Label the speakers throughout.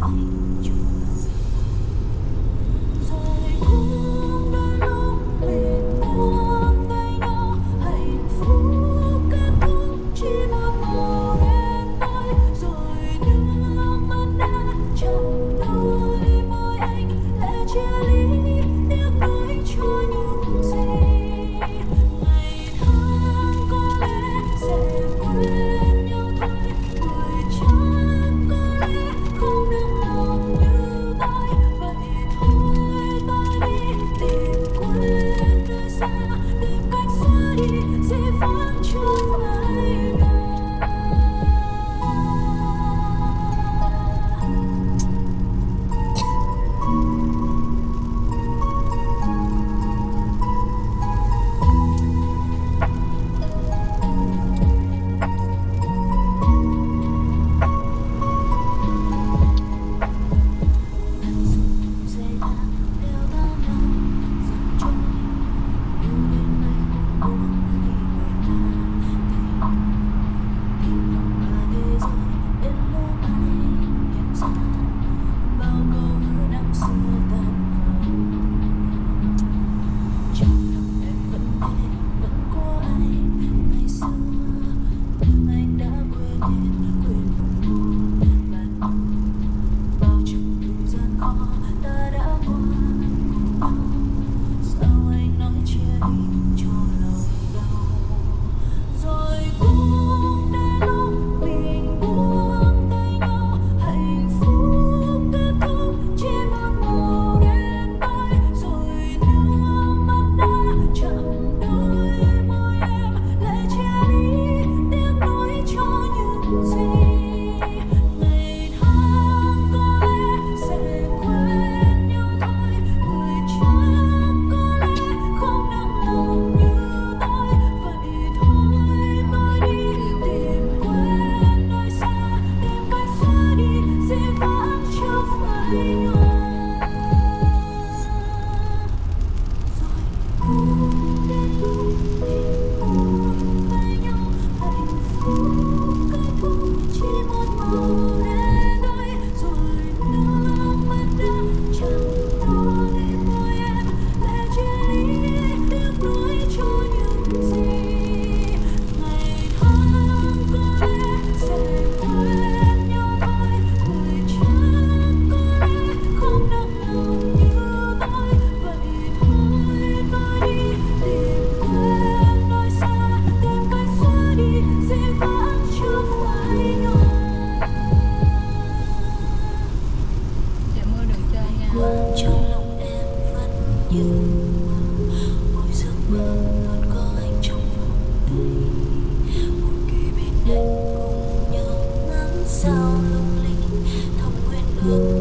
Speaker 1: 爱。
Speaker 2: sao lung linh thầm nguyên ước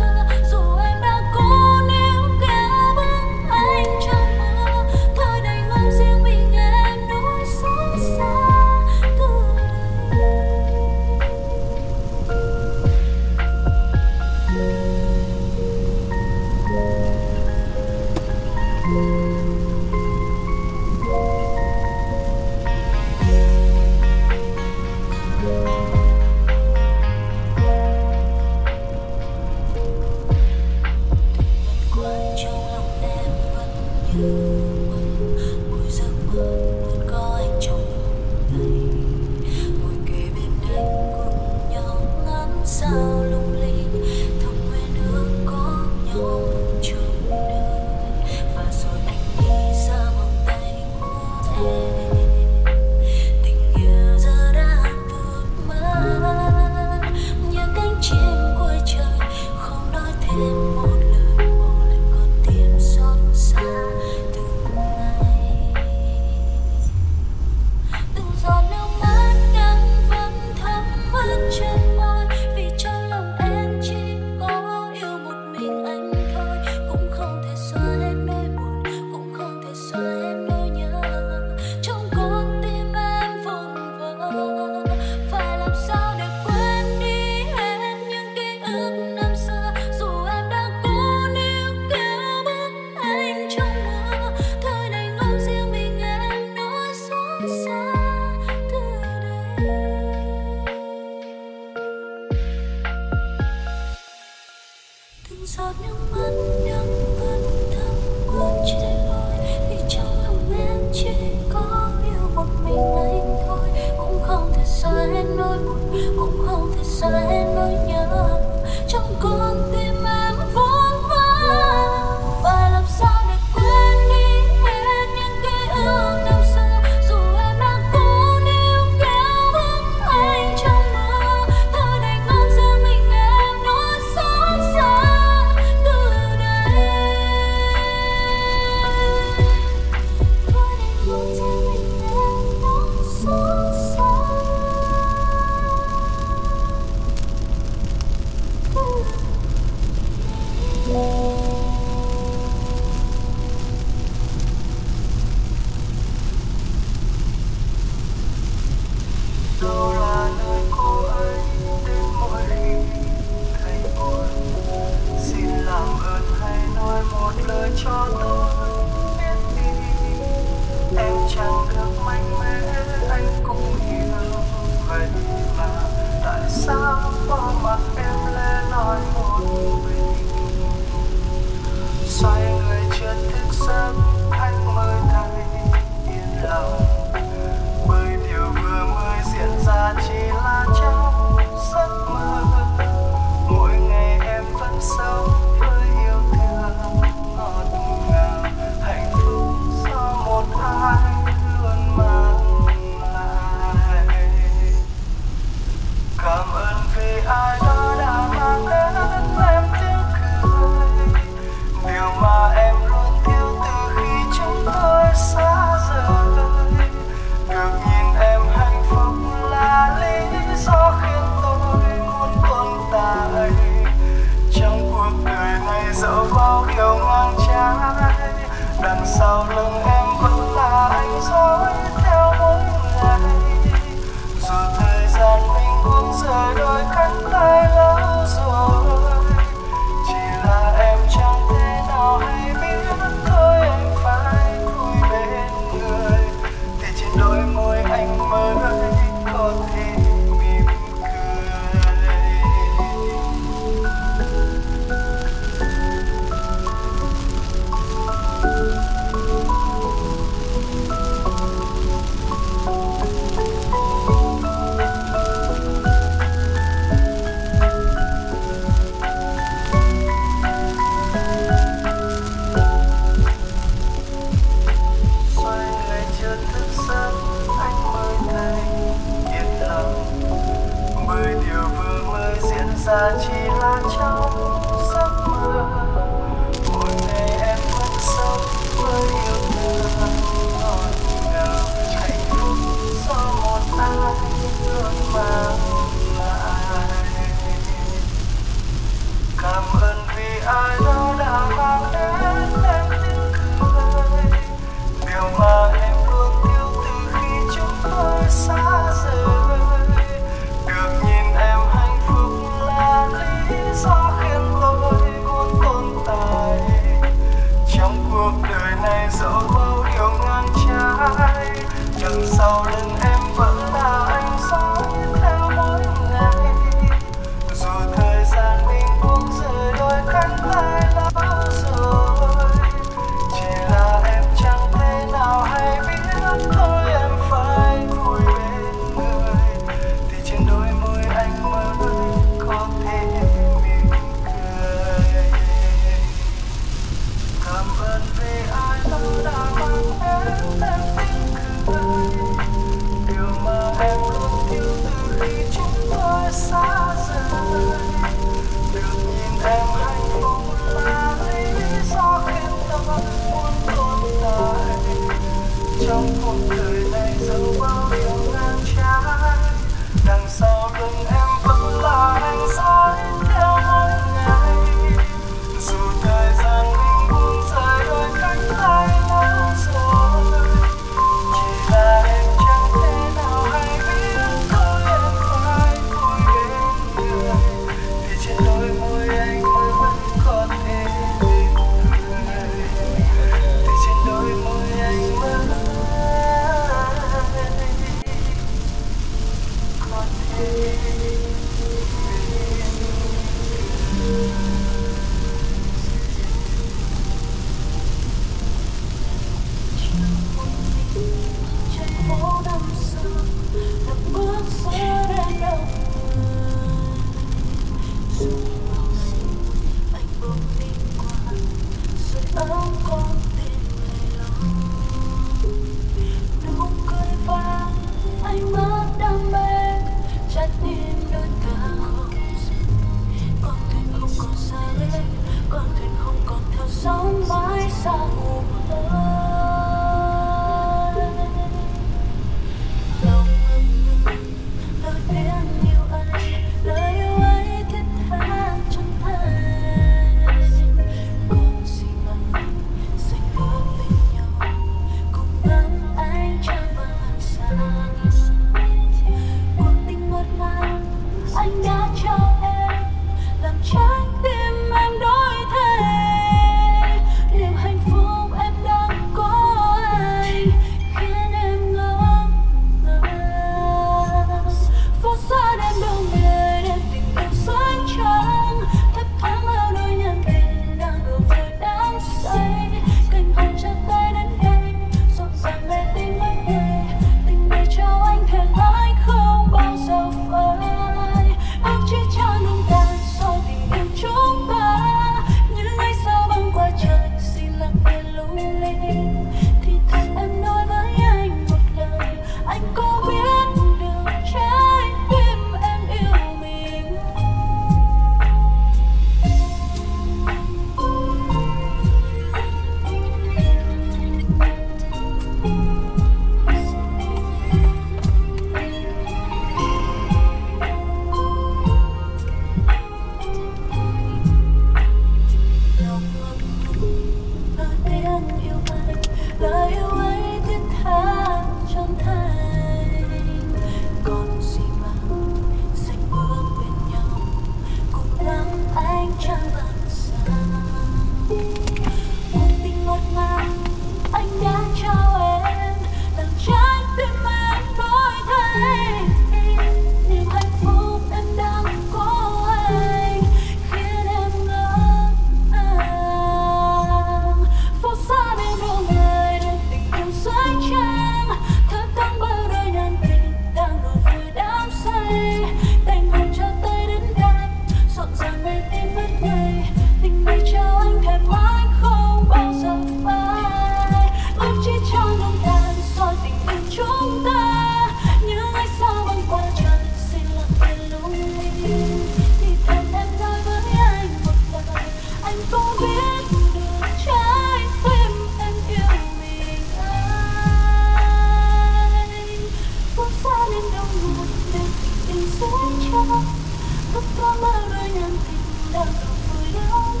Speaker 2: mơ đôi
Speaker 1: nàng tình đang đổ vui đắm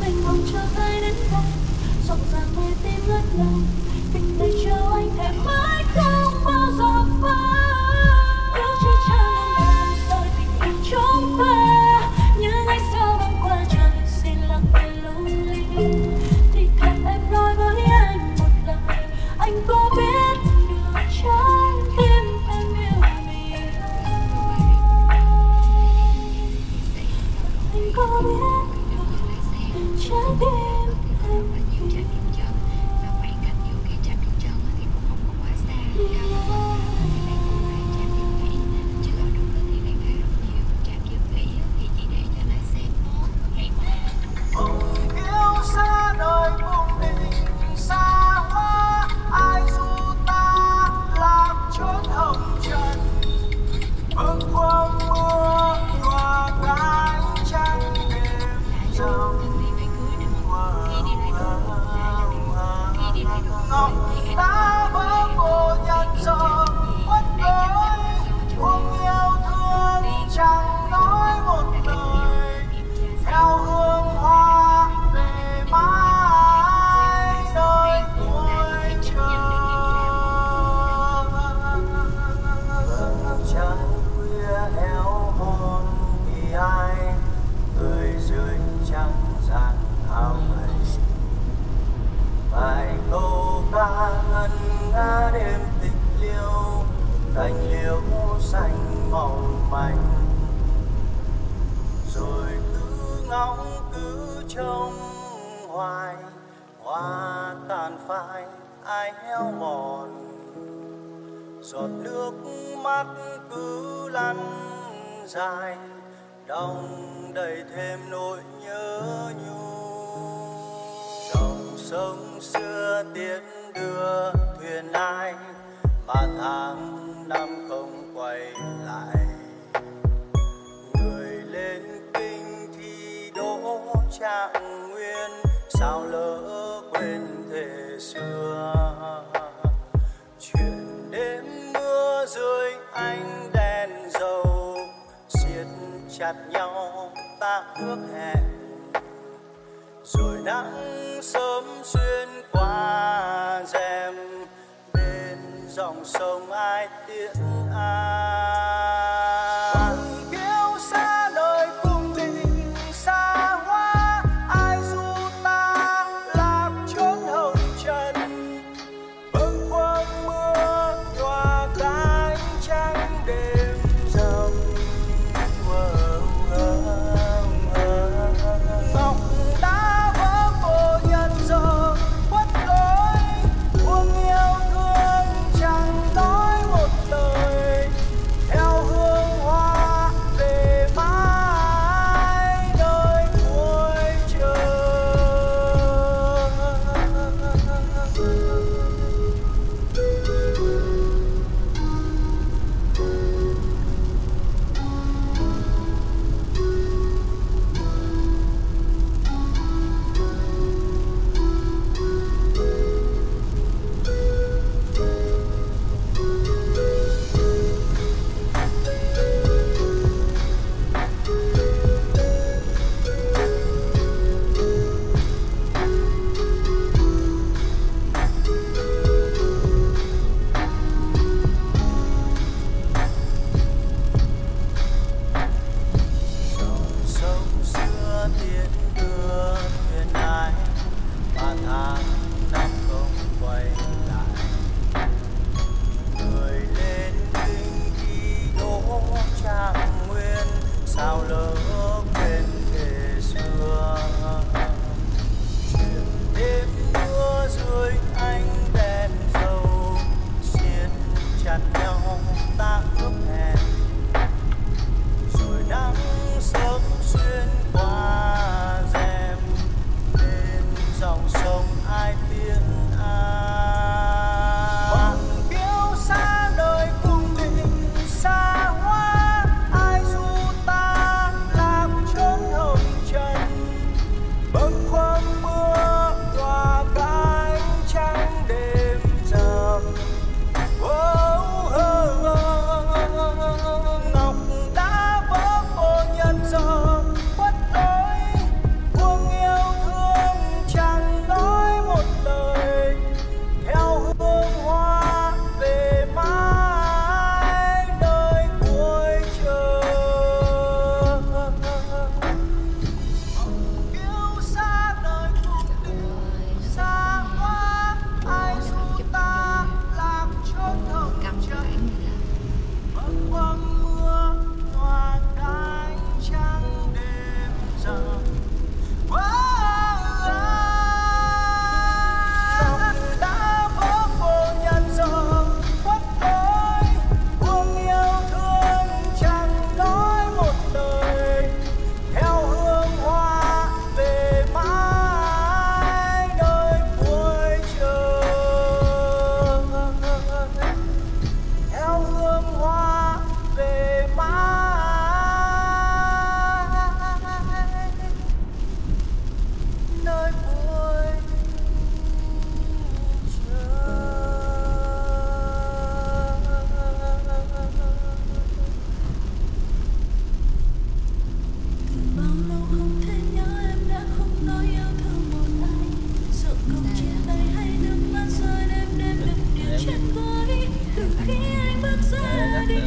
Speaker 1: Mình mong cho tay đến đây Rộng ràng mê tim ngất lòng Tình này cho anh em
Speaker 2: mãi duyên ai mà tháng năm không quay lại. Người lên kinh thi đỗ trạng nguyên, sao lỡ quên thể xưa? Chuyện đêm mưa rơi ánh đèn dầu, siết chặt nhau ta ước hẹn. Rồi nắng sớm xuyên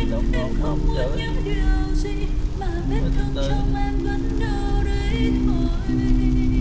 Speaker 1: lòng ngọt mong chờ những điều gì mà bên trong em vẫn đau đấy thôi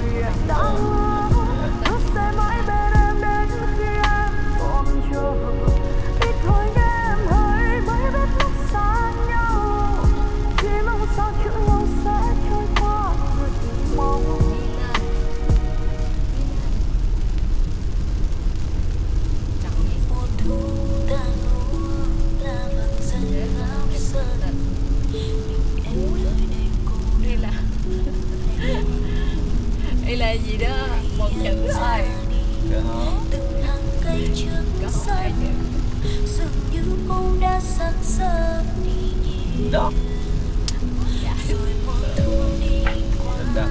Speaker 3: me
Speaker 4: say my
Speaker 3: baby.
Speaker 4: gì
Speaker 3: đó
Speaker 5: một chữ thôi.
Speaker 1: Từng hàng cây trước sân dường như cô đã sắp sớm đi
Speaker 4: đó.
Speaker 1: Rồi một thu đi qua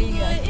Speaker 1: 哎